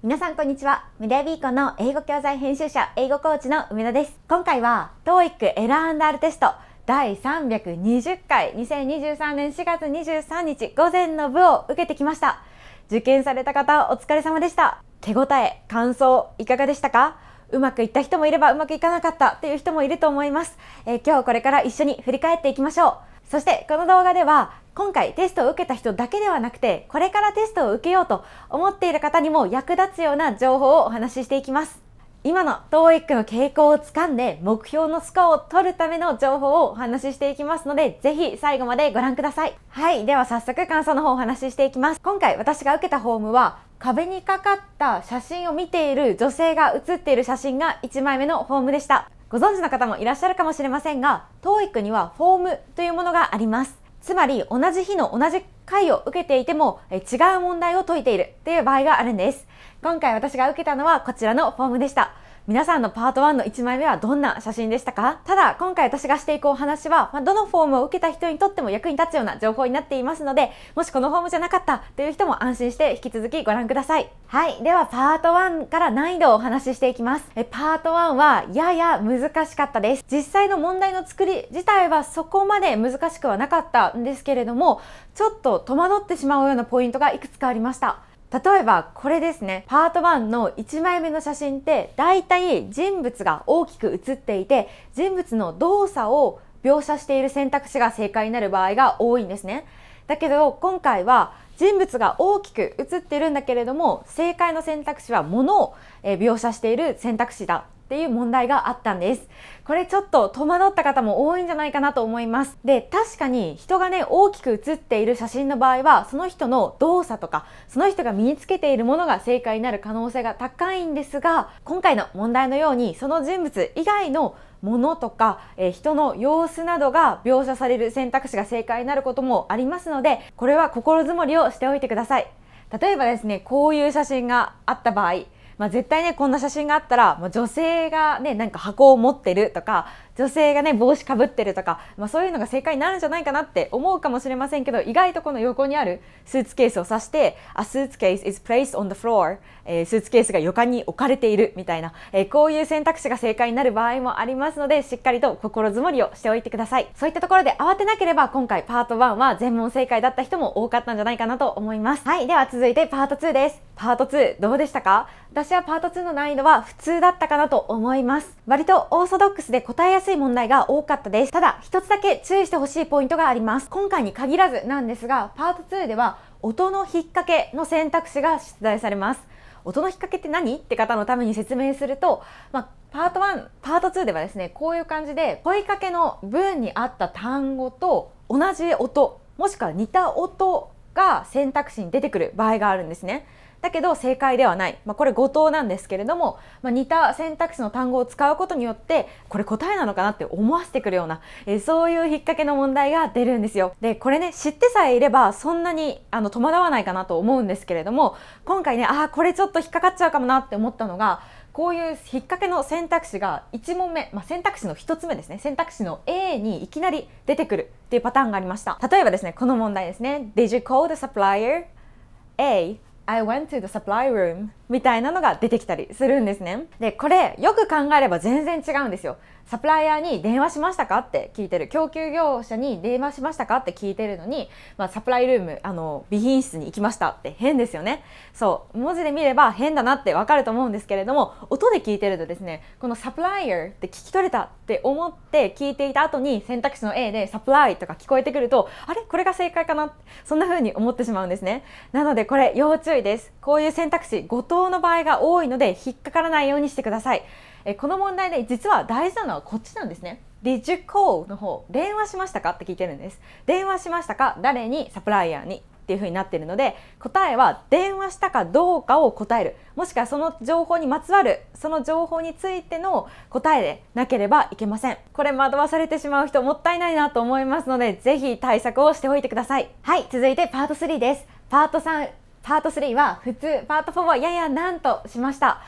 皆さんこんにちは。メディアビーコンの英語教材編集者、英語コーチの梅田です。今回は TOEIC L&R テスト第320回2023年4月23日午前の部を受けてきました。受験された方お疲れ様でした。手応え、感想いかがでしたか？うまくいった人もいればうまくいかなかったっていう人もいると思います。えー、今日これから一緒に振り返っていきましょう。そしてこの動画では今回テストを受けた人だけではなくてこれからテストを受けようと思っている方にも役立つような情報をお話ししていきます。今の TOEIC の傾向をつかんで目標のスコアを取るための情報をお話ししていきますのでぜひ最後までご覧ください。はい。では早速感想の方をお話ししていきます。今回私が受けたフォームは壁にかかった写真を見ている女性が写っている写真が1枚目のフォームでした。ご存知の方もいらっしゃるかもしれませんが、TOEIC にはフォームというものがあります。つまり同じ日の同じ回を受けていても違う問題を解いているという場合があるんです。今回私が受けたのはこちらのフォームでした。皆さんのパート1の1枚目はどんな写真でしたか？ただ、今回私がしていくお話は、まあ、どのフォームを受けた人にとっても役に立つような情報になっていますので、もしこのフォームじゃなかったという人も安心して引き続きご覧ください。はい。では、パート1から難易度をお話ししていきます。えパート1はやや難しかったです。実際の問題の作り自体はそこまで難しくはなかったんですけれども、ちょっと戸惑ってしまうようなポイントがいくつかありました。例えばこれですね。パート1の1枚目の写真ってだいたい人物が大きく写っていて人物の動作を描写している選択肢が正解になる場合が多いんですね。だけど今回は人物が大きく写っているんだけれども正解の選択肢は物を描写している選択肢だ。っていう問題があったんです。これちょっと戸惑った方も多いんじゃないかなと思います。で、確かに人がね、大きく写っている写真の場合は、その人の動作とか、その人が身につけているものが正解になる可能性が高いんですが、今回の問題のように、その人物以外のものとか、えー、人の様子などが描写される選択肢が正解になることもありますので、これは心づもりをしておいてください。例えばですね、こういう写真があった場合、まあ、絶対ねこんな写真があったら、まあ、女性がねなんか箱を持ってるとか女性がね帽子かぶってるとか、まあ、そういうのが正解になるんじゃないかなって思うかもしれませんけど意外とこの横にあるスーツケースを指して「A suitcase is placed on the floor」えー、スーツケースが床に置かれているみたいな、えー、こういう選択肢が正解になる場合もありますのでしっかりと心づもりをしておいてください。そういったところで慌てなければ今回パート1は全問正解だった人も多かったんじゃないかなと思います。はいでは続いてパート2です。パート2どうでしたか？私はパート2の難易度は普通だったかなと思います。割とオーソドックスで答えやすい問題が多かったです。ただ、一つだけ注意してほしいポイントがあります。今回に限らずなんですが、パート2では音の引っ掛けの選択肢が出題されます。音の引っ掛けって何？って方のために説明すると、まあ、パート1、パート2ではですね、こういう感じで問いかけの文にあった単語と同じ音、もしくは似た音が選択肢に出てくる場合があるんですね。だけど正解ではない、まあ、これ誤答なんですけれども、まあ、似た選択肢の単語を使うことによってこれ答えなのかなって思わせてくるような、えー、そういう引っ掛けの問題が出るんですよ。でこれね知ってさえいればそんなにあの戸惑わないかなと思うんですけれども今回ねああこれちょっと引っかかっちゃうかもなって思ったのがこういう引っ掛けの選択肢が1問目、まあ、選択肢の1つ目ですね。選択肢の A にいきなり出てくるっていうパターンがありました。例えばですねこの問題ですね。Did you call the supplier? A? I went to the supply room みたいなのが出てきたりするんですね。で、これよく考えれば全然違うんですよ。サプライヤーに電話しましたかって聞いてる。供給業者に電話しましたかって聞いてるのに、まあ、サプライルーム、あの、備品室に行きましたって変ですよね。そう。文字で見れば変だなってわかると思うんですけれども、音で聞いてるとですね、このサプライヤーって聞き取れたって思って聞いていた後に選択肢の A でサプライとか聞こえてくると、あれ？これが正解かな？そんな風に思ってしまうんですね。なのでこれ要注意です。こういう選択肢、誤答の場合が多いので引っかからないようにしてください。えこの問題で実は大事なのはこっちなんですね。Did you call の方、電話しましたかって聞いてるんです。電話しましたか誰にサプライヤーにっていう風になってるので答えは電話したかどうかを答えるもしくはその情報にまつわるその情報についての答えでなければいけませんこれ惑わされてしまう人もったいないなと思いますのでぜひ対策をしておいてくださいはい続いてパート3ですパート3パート3は普通パート4はややなんとしました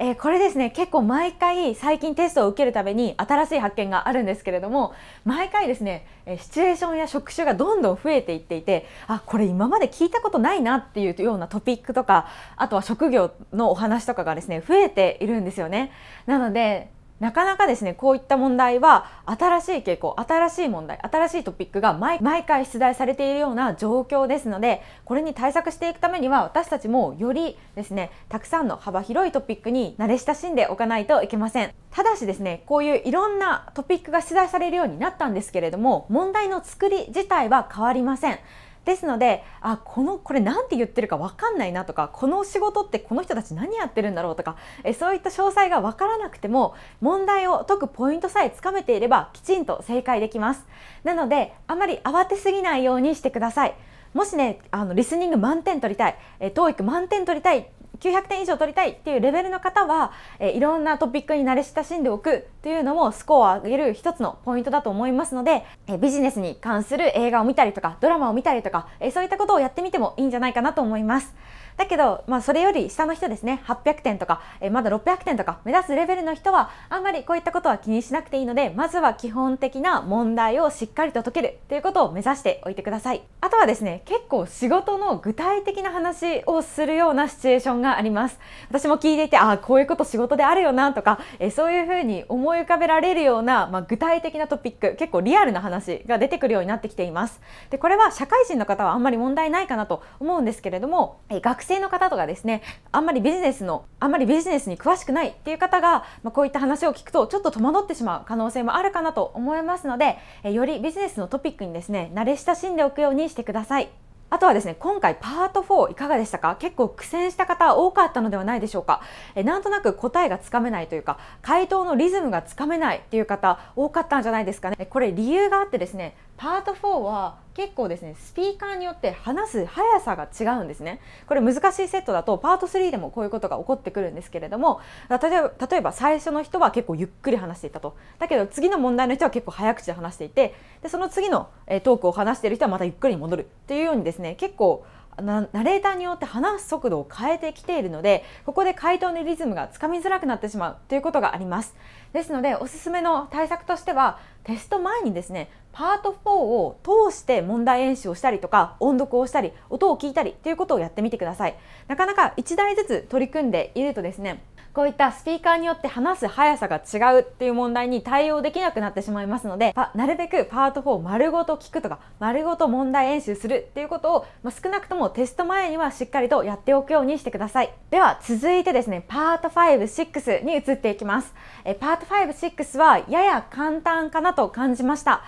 えー、これですね結構毎回最近テストを受けるために新しい発見があるんですけれども毎回ですねシチュエーションや職種がどんどん増えていっていてあこれ今まで聞いたことないなっていうようなトピックとかあとは職業のお話とかがですね増えているんですよね。なのでなかなかですねこういった問題は新しい傾向新しい問題新しいトピックが毎回出題されているような状況ですのでこれに対策していくためには私たちもよりですねたくさんの幅広いトピックに慣れ親しんでおかないといけません。ただしですねこういういろんなトピックが出題されるようになったんですけれども問題の作り自体は変わりません。ですのであこのこれ何て言ってるか分かんないなとかこの仕事ってこの人たち何やってるんだろうとかえそういった詳細が分からなくても問題を解くポイントさえつかめていればきちんと正解できます。なのであまり慌てすぎないようにしてください。もしねあのリスニング満点取りたい、え TOEIC 満点取りたい900点以上取りたいっていうレベルの方は、えいろんなトピックに慣れ親しんでおくというのもスコアを上げる一つのポイントだと思いますので、えビジネスに関する映画を見たりとかドラマを見たりとか、えそういったことをやってみてもいいんじゃないかなと思います。だけど、まあ、それより下の人ですね、800点とか、えまだ600点とか目指すレベルの人は、あんまりこういったことは気にしなくていいので、まずは基本的な問題をしっかりと解けるということを目指しておいてください。あとはですね、結構仕事の具体的な話をするようなシチュエーションがあります。私も聞いていて、ああ、こういうこと仕事であるよなとか、えそういうふうに思い浮かべられるような、まあ、具体的なトピック、結構リアルな話が出てくるようになってきています。で、これは社会人の方はあんまり問題ないかなと思うんですけれども、え学生の方とかですね、あんまりビジネスのあんまりビジネスに詳しくないっていう方が、まあ、こういった話を聞くとちょっと戸惑ってしまう可能性もあるかなと思いますのでえよりビジネスのトピックにですね慣れ親しんでおくようにしてください。あとはですね、今回パート4いかがでしたか？結構苦戦した方多かったのではないでしょうか？えなんとなく答えがつかめないというか、回答のリズムがつかめないっていう方多かったんじゃないですかね。これ理由があってですね、パート4は結構ですねスピーカーによって話す速さが違うんですね。これ難しいセットだとパート3でもこういうことが起こってくるんですけれども例えば最初の人は結構ゆっくり話していたと。だけど次の問題の人は結構早口で話していてでその次の、トークを話している人はまたゆっくりに戻るっていうようにですね結構ナレーターによって話す速度を変えてきているのでここで回答のリズムがつかみづらくなってしまうということがあります。ですのでおすすめの対策としてはテスト前にですねパート4を通して問題演習をしたりとか音読をしたり音を聞いたりということをやってみてください。なかなか1台ずつ取り組んでいるとですねこういったスピーカーによって話す速さが違うっていう問題に対応できなくなってしまいますのでなるべくパート4丸ごと聞くとか丸ごと問題演習するっていうことを、ま、少なくともテスト前にはしっかりとやっておくようにしてください。では続いてですねパート56に移っていきます。えパート56はやや簡単かなと感じました。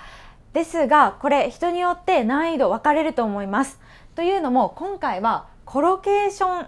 ですがこれ人によって難易度分かれると思います。というのも今回はコロケーション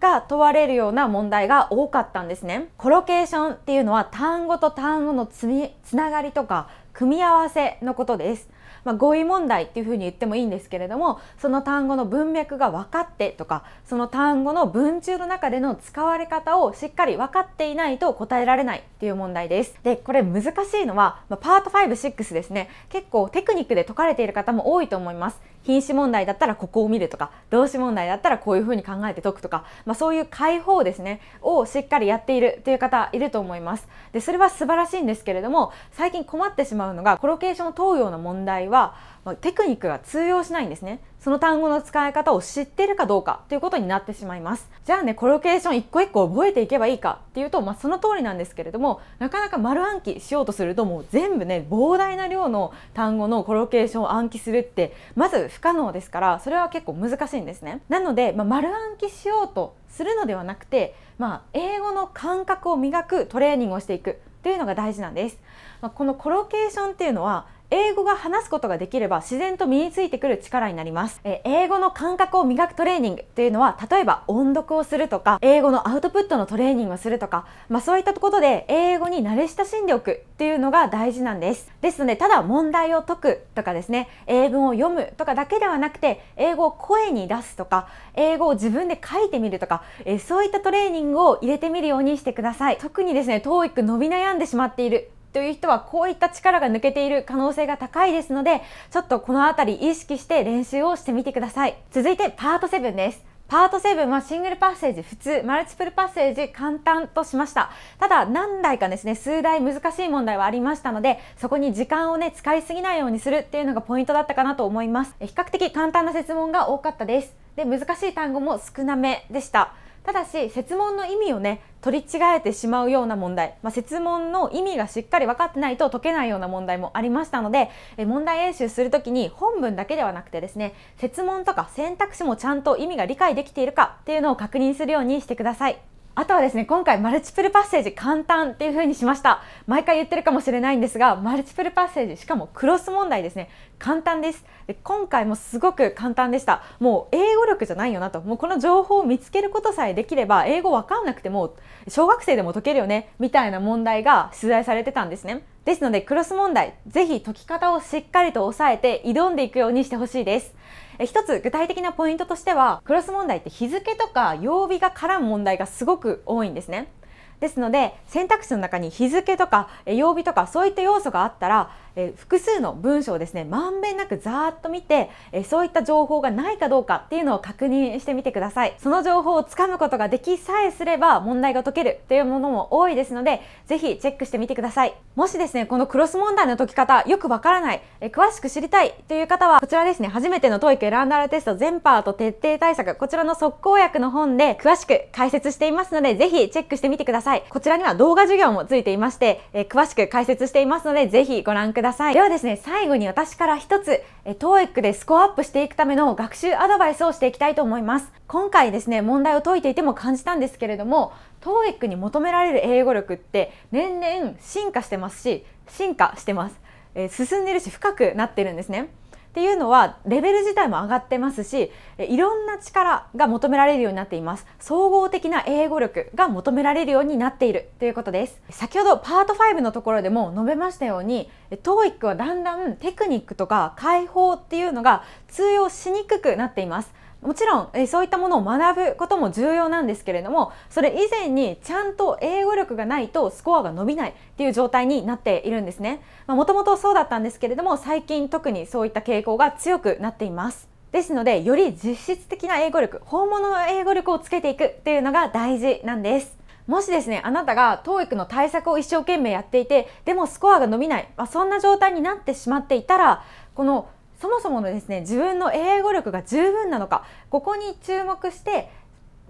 が問われるような問題が多かったんですね。コロケーションっていうのは単語と単語のつみつながりとか組み合わせのことです。まあ、語彙問題っていうふうに言ってもいいんですけれどもその単語の文脈が分かってとかその単語の文中の中での使われ方をしっかり分かっていないと答えられないっていう問題です。でこれ難しいのは、まあ、パート56ですね結構テクニックで解かれている方も多いと思います。品詞問題だったらここを見るとか動詞問題だったらこういうふうに考えて解くとか、まあ、そういう解放ですねをしっかりやっているという方いると思います。でそれは素晴らしいんですけれども最近困ってしまうのがコロケーションを問うような問題は、テクニックが通用しないんですね。その単語の使い方を知ってるかどうかということになってしまいます。じゃあねコロケーション一個一個覚えていけばいいかっていうと、まあ、その通りなんですけれどもなかなか丸暗記しようとするともう全部ね膨大な量の単語のコロケーションを暗記するってまず不可能ですからそれは結構難しいんですね。なので、まあ、丸暗記しようとするのではなくて、まあ、英語の感覚を磨くトレーニングをしていくというのが大事なんです、まあ、このコロケーションっていうのは英語が話すことができれば自然と身についてくる力になります。え英語の感覚を磨くトレーニングっていうのは、例えば音読をするとか、英語のアウトプットのトレーニングをするとか、まあそういったことで英語に慣れ親しんでおくっていうのが大事なんです。ですので、ただ問題を解くとかですね、英文を読むとかだけではなくて、英語を声に出すとか、英語を自分で書いてみるとか、えそういったトレーニングを入れてみるようにしてください。特にですね、TOEIC 伸び悩んでしまっているという人はこういった力が抜けている可能性が高いですのでちょっとこの辺り意識して練習をしてみてください続いてパート7ですパート7はシングルパッセージ普通、マルチプルパッセージ簡単としました。ただ何台かですね、数台難しい問題はありましたので、そこに時間をね、使いすぎないようにするっていうのがポイントだったかなと思います。比較的簡単な設問が多かったです。で、難しい単語も少なめでした。ただし設問の意味をね取り違えてしまうような問題、まあ、設問の意味がしっかり分かってないと解けないような問題もありましたので問題演習するときに本文だけではなくてですね設問とか選択肢もちゃんと意味が理解できているかっていうのを確認するようにしてください。あとはですね、今回マルチプルパッセージ簡単っていう風にしました。毎回言ってるかもしれないんですが、マルチプルパッセージ、しかもクロス問題ですね。簡単です。で今回もすごく簡単でした。もう英語力じゃないよなと。もうこの情報を見つけることさえできれば、英語わかんなくても、小学生でも解けるよね、みたいな問題が出題されてたんですね。ですので、クロス問題、ぜひ解き方をしっかりと押さえて挑んでいくようにしてほしいです。え一つ具体的なポイントとしてはクロス問題って日付とか曜日が絡む問題がすごく多いんですね。ですので選択肢の中に日付とか曜日とかそういった要素があったらえ複数の文章をですねまんべんなくざーっと見て、えそういった情報がないかどうかっていうのを確認してみてください。その情報をつかむことができさえすれば問題が解けるというものも多いですのでぜひチェックしてみてください。もしですねこのクロス問題の解き方よくわからない、え詳しく知りたいという方はこちらですね初めての TOEIC ランダーテスト全パート徹底対策こちらの速攻訳の本で詳しく解説していますのでぜひチェックしてみてください。こちらには動画授業もついていまして、え詳しく解説していますのでぜひご覧ください。ださいではですね最後に私から一つ、え TOEIC でスコアアップしていくための学習アドバイスをしていきたいと思います。今回ですね、問題を解いていても感じたんですけれども、TOEIC に求められる英語力って年々進化してますし、進化してます。えー、進んでるし深くなってるんですね。っていうのはレベル自体も上がってますしいろんな力が求められるようになっています。総合的な英語力が求められるようになっているということです。先ほどパート5のところでも述べましたように TOEIC はだんだんテクニックとか解放っていうのが通用しにくくなっています。もちろん、えそういったものを学ぶことも重要なんですけれどもそれ以前にちゃんと英語力がないとスコアが伸びないっていう状態になっているんですね。もともとそうだったんですけれども最近特にそういった傾向が強くなっています。ですのでより実質的な英語力本物の英語力をつけていくっていうのが大事なんです。もしですね、あなたが TOEIC の対策を一生懸命やっていて、でもスコアが伸びない、まあ、そんな状態になってしまっていたら、このそもそものですね自分の英語力が十分なのかここに注目して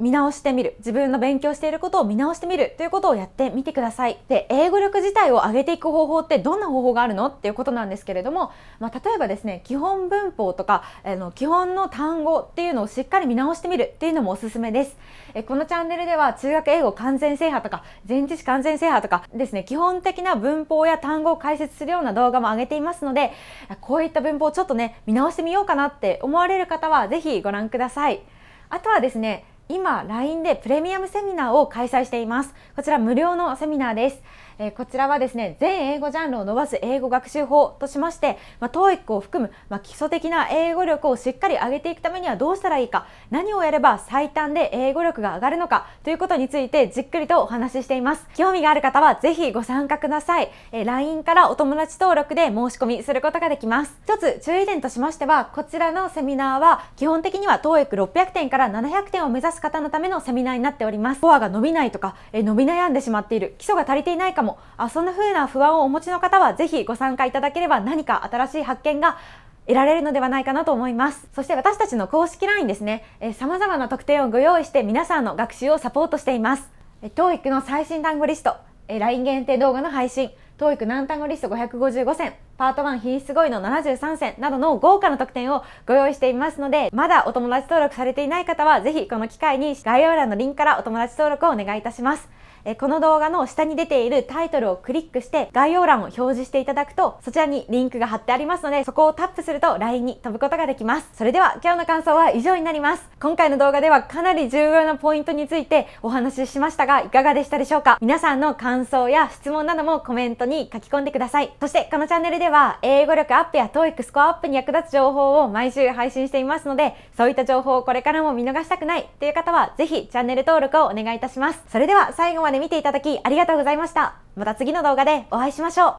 見直してみる。自分の勉強していることを見直してみる。ということをやってみてください。で英語力自体を上げていく方法ってどんな方法があるのっていうことなんですけれども、まあ、例えばですね基本文法とかあの基本の単語っていうのをしっかり見直してみる。っていうのもおすすめです。えこのチャンネルでは中学英語完全制覇とか前置詞完全制覇とかですね基本的な文法や単語を解説するような動画も上げていますのでこういった文法をちょっとね見直してみようかなって思われる方はぜひご覧ください。あとはですね今 LINE でプレミアムセミナーを開催しています。こちら無料のセミナーです。えー、こちらはですね全英語ジャンルを伸ばす英語学習法としまして、まあ、TOEIC を含む、まあ、基礎的な英語力をしっかり上げていくためにはどうしたらいいか何をやれば最短で英語力が上がるのかということについてじっくりとお話ししています。興味がある方はぜひご参加ください、えー、LINE からお友達登録で申し込みすることができます。一つ注意点としましてはこちらのセミナーは基本的には TOEIC600 点から700点を目指す方のためのセミナーになっております。コアが伸びないとか、えー、伸び悩んでしまっている基礎が足りていないかもあそんな風な不安をお持ちの方はぜひご参加いただければ何か新しい発見が得られるのではないかなと思います。そして私たちの公式 LINE ですね、えー、様々な特典をご用意して皆さんの学習をサポートしています。え、TOEIC の最新単語リスト、え、LINE 限定動画の配信、TOEIC 難単語リスト555選、パート1品質5位の73選などの豪華な特典をご用意していますので、まだお友達登録されていない方はぜひこの機会に概要欄のリンクからお友達登録をお願いいたします。えこの動画の下に出ているタイトルをクリックして概要欄を表示していただくとそちらにリンクが貼ってありますのでそこをタップすると LINE に飛ぶことができます。それでは今日の感想は以上になります。今回の動画ではかなり重要なポイントについてお話ししましたがいかがでしたでしょうか？皆さんの感想や質問などもコメントに書き込んでください。そしてこのチャンネルでは英語力アップや TOEIC スコアアップに役立つ情報を毎週配信していますのでそういった情報をこれからも見逃したくないという方はぜひチャンネル登録をお願いいたします。それでは最後までまで見ていただきありがとうございました。また次の動画でお会いしましょう。